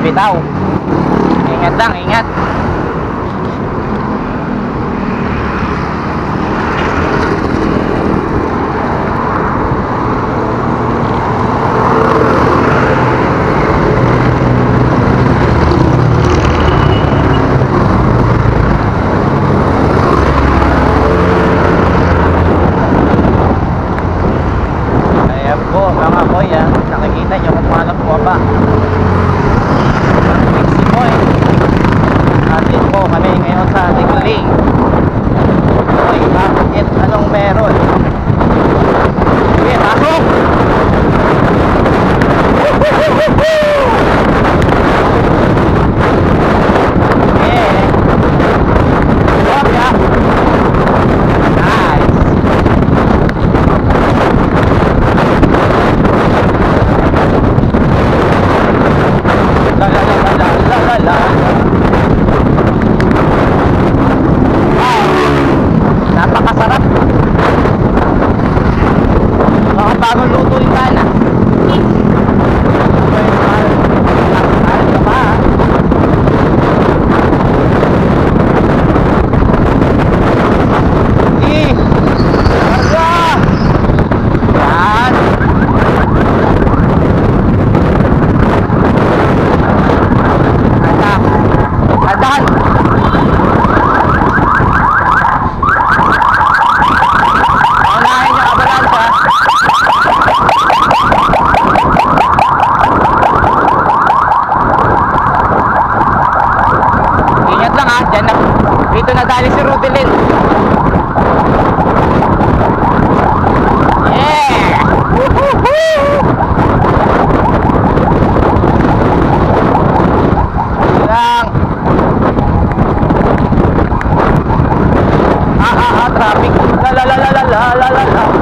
lebih tahu. Ingat dong, ingat. 他们路 lu 利 vai lá,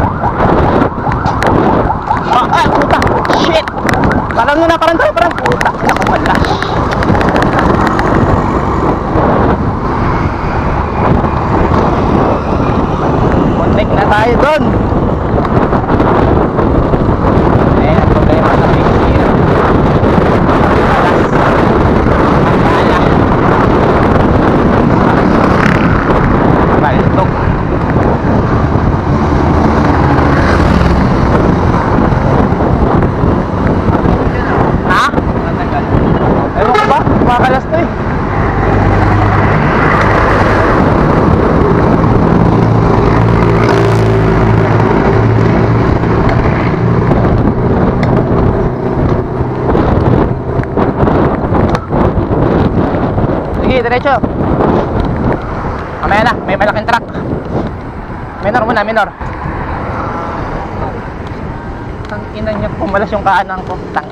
Sige, diretso. Mamaya na, may malaking truck. Minor muna, minor. Tang ina niya, pumalas yung kaanang ko. Tang.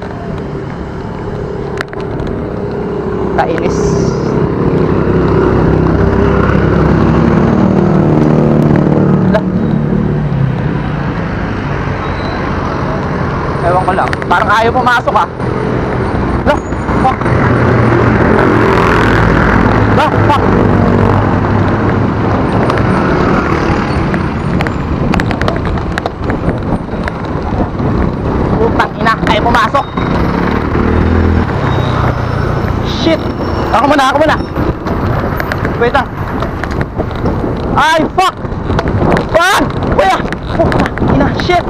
Kainis. Ewan ko lang. Parang ayaw pumasok ah. Lah, fuck. Fuck. Putang ina, ayaw pumasok. Shit! Ako muna, ako muna. Wait lang. Ay, fuck! Fuck! Kuya! Putang ina, shit!